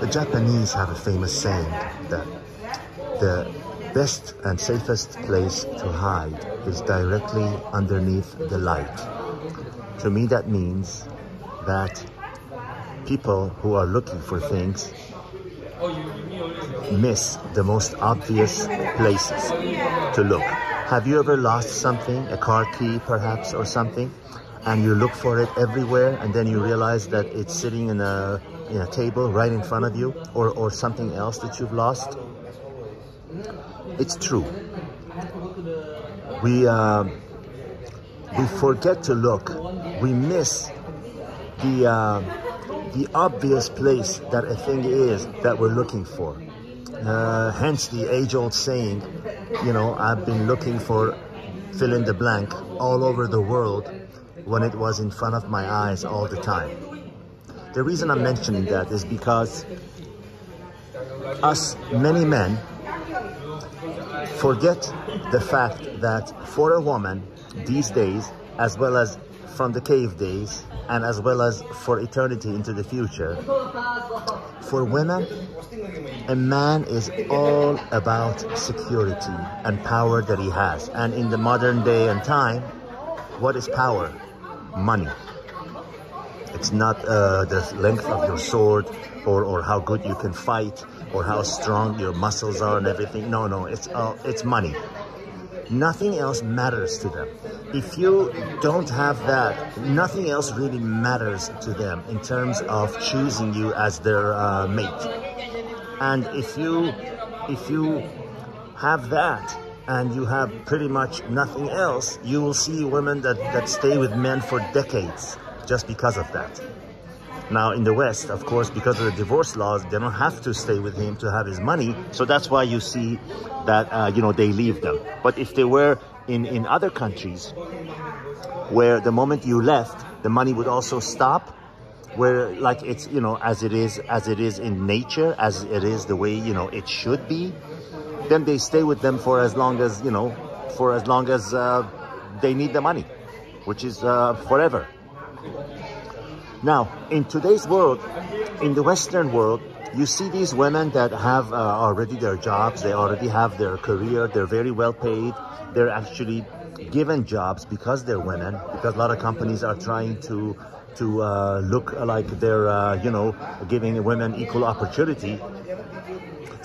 The Japanese have a famous saying that the best and safest place to hide is directly underneath the light. To me, that means that people who are looking for things miss the most obvious places to look. Have you ever lost something, a car key perhaps or something, and you look for it everywhere and then you realize that it's sitting in a, in a table right in front of you or, or something else that you've lost? It's true. We, uh, we forget to look. We miss the, uh, the obvious place that a thing is that we're looking for. Uh, hence the age-old saying, you know, I've been looking for fill in the blank all over the world when it was in front of my eyes all the time. The reason I'm mentioning that is because us, many men, forget the fact that for a woman these days, as well as from the cave days, and as well as for eternity into the future, for women, a man is all about security and power that he has. And in the modern day and time, what is power? Money. It's not uh, the length of your sword or, or how good you can fight or how strong your muscles are and everything. No, no, it's, uh, it's money. Nothing else matters to them. If you don't have that, nothing else really matters to them in terms of choosing you as their uh, mate. And if you, if you have that, and you have pretty much nothing else, you will see women that, that stay with men for decades just because of that. Now in the West, of course, because of the divorce laws, they don't have to stay with him to have his money. So that's why you see that, uh, you know, they leave them. But if they were in, in other countries where the moment you left, the money would also stop, where like it's, you know, as it is, as it is in nature, as it is the way, you know, it should be, then they stay with them for as long as, you know, for as long as uh, they need the money, which is uh, forever. Now, in today's world, in the Western world, you see these women that have uh, already their jobs, they already have their career, they're very well paid, they're actually given jobs because they're women, because a lot of companies are trying to to uh, look like they're, uh, you know, giving women equal opportunity.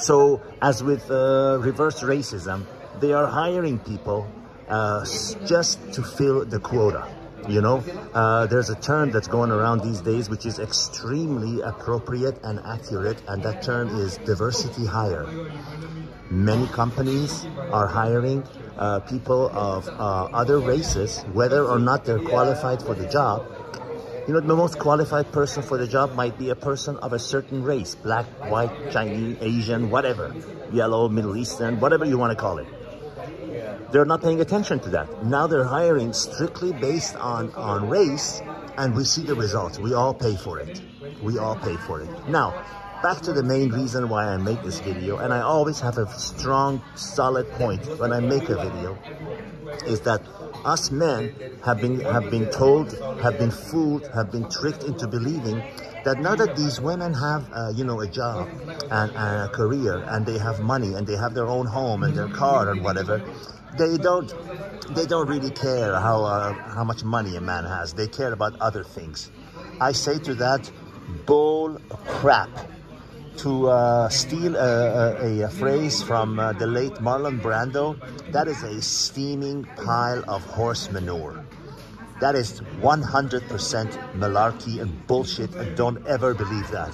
So, as with uh, reverse racism, they are hiring people uh, just to fill the quota. You know, uh, there's a term that's going around these days which is extremely appropriate and accurate, and that term is diversity hire. Many companies are hiring uh, people of uh, other races, whether or not they're qualified for the job. You know, the most qualified person for the job might be a person of a certain race, black, white, Chinese, Asian, whatever, yellow, Middle Eastern, whatever you want to call it they're not paying attention to that. Now they're hiring strictly based on, on race and we see the results. We all pay for it. We all pay for it. Now, back to the main reason why I make this video, and I always have a strong, solid point when I make a video, is that us men have been, have been told, have been fooled, have been tricked into believing that now that these women have, uh, you know, a job and, and a career and they have money and they have their own home and their car and whatever, they don't they don't really care how uh, how much money a man has. They care about other things. I say to that, bull crap. To uh, steal a, a, a, phrase from uh, the late Marlon Brando, that is a steaming pile of horse manure. That is 100% malarkey and bullshit, and don't ever believe that.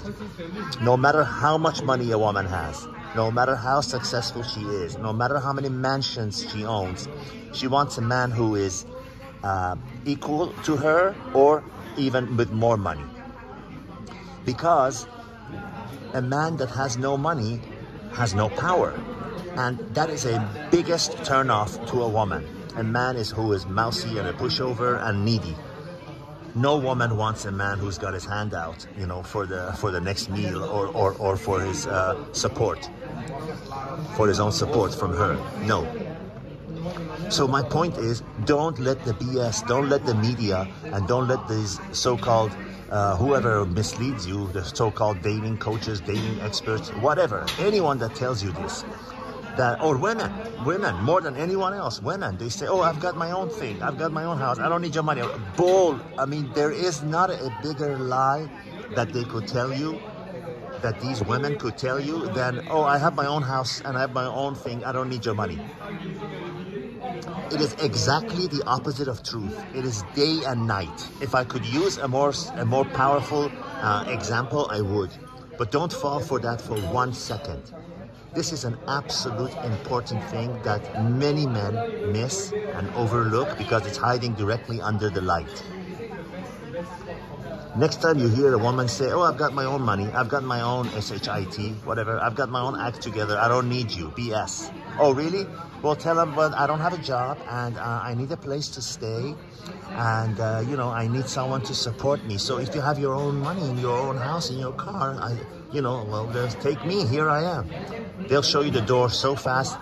No matter how much money a woman has, no matter how successful she is, no matter how many mansions she owns, she wants a man who is uh, equal to her or even with more money. Because a man that has no money has no power. And that is a biggest turnoff to a woman. A man is who is mousy and a pushover and needy no woman wants a man who's got his hand out, you know, for the for the next meal or or, or for his uh, support, for his own support from her. No. So my point is, don't let the BS, don't let the media, and don't let these so-called uh, whoever misleads you, the so-called dating coaches, dating experts, whatever, anyone that tells you this, that or women, women more than anyone else, women, they say, "Oh, I've got my own thing, I've got my own house, I don't need your money." Bull. I mean, there is not a bigger lie that they could tell you that these women could tell you than, "Oh, I have my own house and I have my own thing, I don't need your money." It is exactly the opposite of truth. It is day and night. If I could use a more a more powerful uh, example, I would. But don't fall for that for one second. This is an absolute important thing that many men miss and overlook because it's hiding directly under the light. Next time you hear a woman say, oh, I've got my own money, I've got my own SHIT, whatever, I've got my own act together, I don't need you, BS. Oh, really? Well, tell them, but I don't have a job and uh, I need a place to stay and, uh, you know, I need someone to support me. So if you have your own money in your own house, in your car, I, you know, well, take me, here I am. They'll show you the door so fast,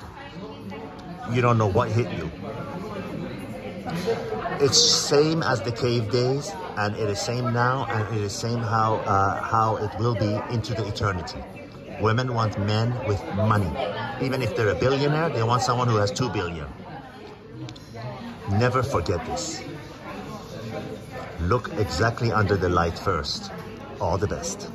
you don't know what hit you. It's same as the cave days, and it is same now, and it is same how uh, how it will be into the eternity. Women want men with money. Even if they're a billionaire, they want someone who has two billion. Never forget this. Look exactly under the light first. All the best.